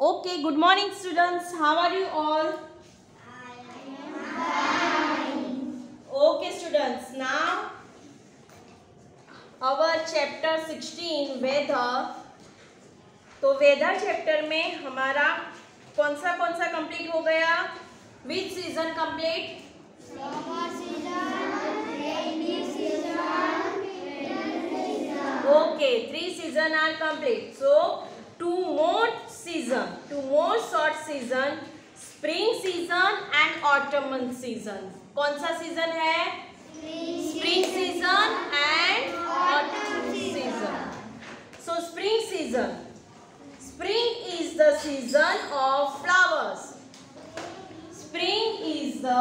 Okay good morning students how are you all okay students now our chapter 16 weather तो weather chapter में हमारा कौन सा कौन सा कंप्लीट हो गया? Which season complete okay three season are complete so two more season, two more short season, spring season and autumn season. कौन सा सीज़न है? Spring season and autumn season. So spring season spring is the season of flowers spring is the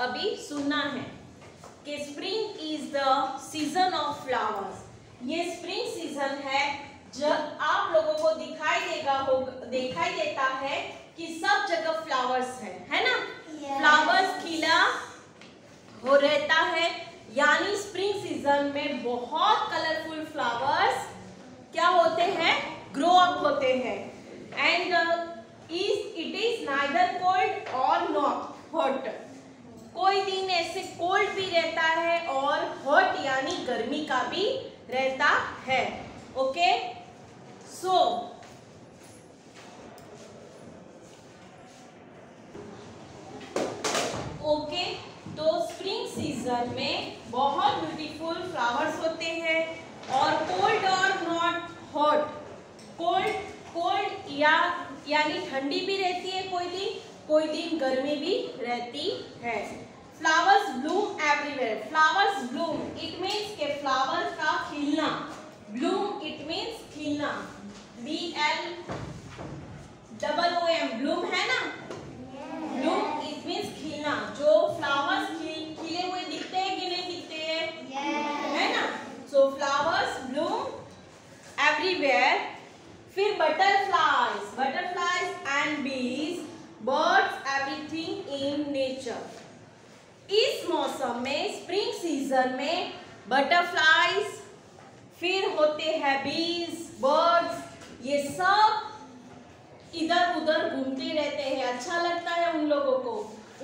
अभी सुनना है कि spring is the season of flowers ये spring season है, जब आप लोगों को दिखाई देगा हो, दिखाई देता है कि सब जगह फ्लावर्स है है ना फ्लावर्स खिला हो रहता है यानी स्प्रिंग सीज़न में बहुत कलरफुल फ्लावर्स क्या होते हैं ग्रो अप होते हैं and is it is neither cold और नॉट हॉट कोई दिन ऐसे कोल्ड भी रहता है और हॉट यानी भी रहता है। ओके सो ओके तो स्प्रिंग सीज़न में बहुत ब्यूटीफुल फ्लावर्स होते हैं और कोल्ड और नॉट हॉट कोल्ड कोल्ड या, यानी ठंडी भी रहती है कोई दिन कोई दिन गर्मी भी रहती है। Flowers bloom everywhere flowers bloom it means के फ्लावर का खिलना. ब्लूम इट मीन्स खिलना. B L double O M bloom है ना? ब्लूम इट मीन्स खिलना. जो फ्लावर्स खिल खिले हुए दिखते हैं कि नहीं दिखते हैं है ना सो फ्लावर्स ब्लूम एवरीवेयर फिर butterflies butterflies and bees birds everything in nature इस मौसम में स्प्रिंग सीज़न में बटरफ्लाइज फिर होते हैं बीज बर्ड्स ये सब इधर उधर घूमते रहते हैं। अच्छा लगता है उन लोगों को।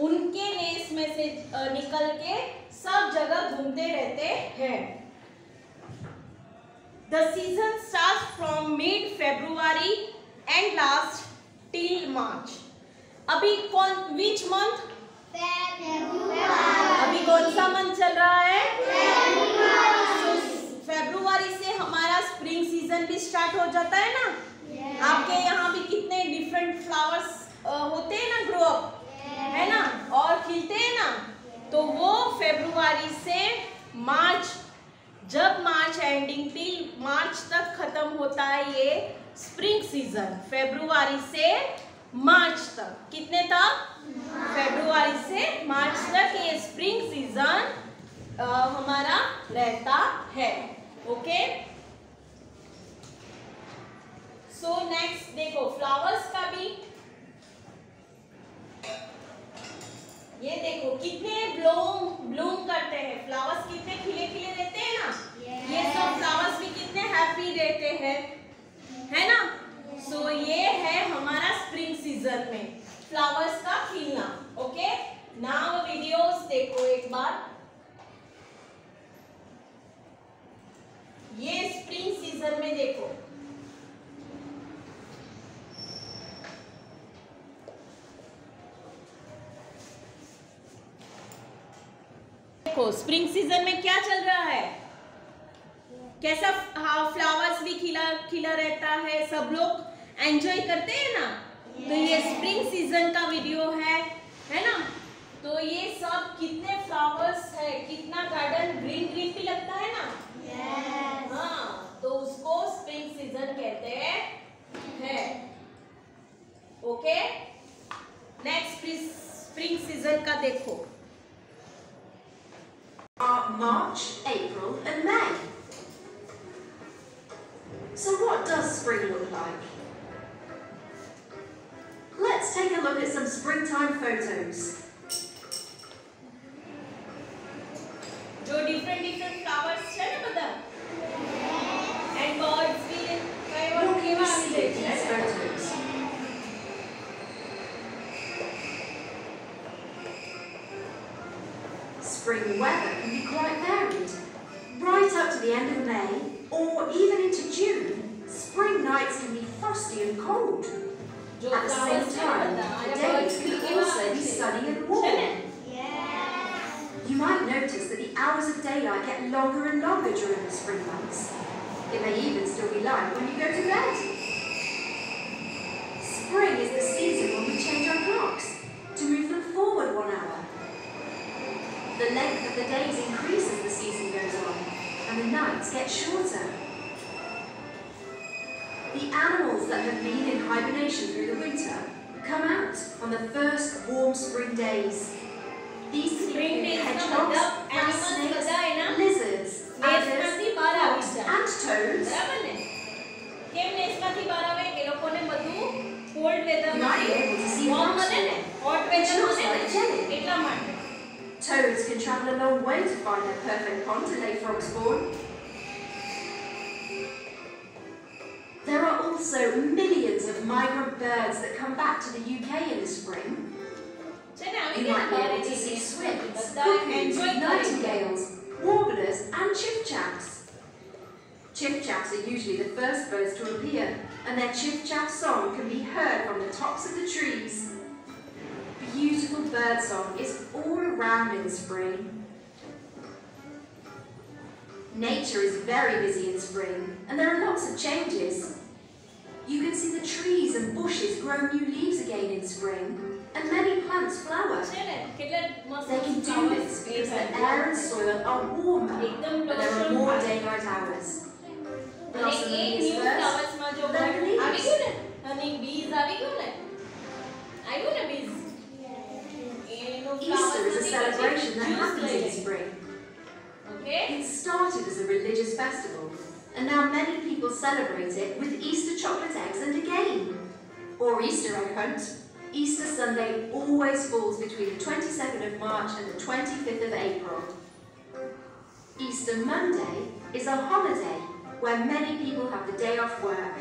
उनके नेस में से निकल के सब जगह घूमते रहते हैं। The season start from mid February and last till March अभी कौन विच मंथ अभी कौन सा मंथ चल रहा है फेब्रुआरी से हमारा स्प्रिंग सीज़न भी स्टार्ट हो जाता है ना? Yeah. आपके यहाँ भी कितने डिफरेंट फ्लावर्स होते हैं ना ग्रो अप yeah. है ना? और खिलते हैं ना? Yeah. तो वो फेब्रुआरी से मार्च जब मार्च एंडिंग टिल मार्च तक खत्म होता है ये स्प्रिंग सीज़न फेब्रुआरी से मार्च तक। कितने तक? फेब्रुआरी से मार्च तक ये स्प्रिंग सीज़न आ, हमारा रहता है। ओके सो नेक्स्ट देखो फ्लावर्स का भी ये देखो कितने ब्लूम ब्लूम करते हैं। फ्लावर्स कितने खिले खिले रहते हैं ना? Yes. ये सब फ्लावर्स भी कितने हैप्पी रहते हैं। है ना? सो so, ये है हमारा स्प्रिंग सीज़न में फ्लावर्स का खिलना ओके नाउ वीडियोस देखो एक एक बार ये स्प्रिंग सीज़न में देखो देखो स्प्रिंग सीज़न में क्या चल रहा है? कैसा हाँ फ्लावर्स भी खिला खिला रहता है सब लोग एंजॉय करते हैं ना? तो ये स्प्रिंग सीज़न का वीडियो है है ना? तो ये सब कितने फ्लावर्स है कितना गार्डन ग्रीन ग्रीन भी लगता है ना? हाँ तो उसको स्प्रिंग सीज़न कहते हैं है। ओके नेक्स्ट स्प्रिंग सीज़न का देखो। March, April and May. So what does spring look like? Let's take a look at some springtime photos. different flowers and birds spring weather quite varied. Right up to the end of May, or even into June, spring nights can be frosty and cold. At the same time, the days can also be sunny and warm. You might notice that the hours of daylight get longer and longer during the spring months. It may even still be light when you go to bed. Spring is the season when we change our clocks to move them forward one hour. The length of the days increases as the season goes on, and the nights get shorter. The animals that have been in hibernation through the winter come out on the first warm spring days. These can Spring include days માં hedgehogs, બધા grass animals snakes, બધા એના lizards, adders, નેસમાંથી બહાર આવી frogs, જાય and toads. બરાબર ને કેમ નેસમાંથી બહાર આવે એ લોકોને બધું cold weather You might be માંથી able to see warm frogs બને ને હોટ which વેધર looks બને like ને jelly. એટલા માટે Toads can travel a long way to find their perfect pond to lay frogs' spawn. There are also millions of migrant birds that come back to the UK in the spring. So now you might be able to see swifts, cuckoos, nightingales, warblers and chiffchaffs. Chiffchaffs are usually the first birds to appear, and their chiffchaff song can be heard from the tops of the trees birdsong is all around in spring. Nature is very busy in spring, and there are lots of changes. You can see the trees and bushes grow new leaves again in spring, and many plants flower. They can do this because the air and soil are warmer, but there are more daylight hours. Blossoming is first, then leaves. Are you bees? Are you bees? Easter is a celebration that happens in spring. Okay. It started as a religious festival, and now many people celebrate it with Easter chocolate eggs and a game. Or Easter egg hunt. Easter Sunday always falls between the 22nd of March and the 25th of April. Easter Monday is a holiday where many people have the day off work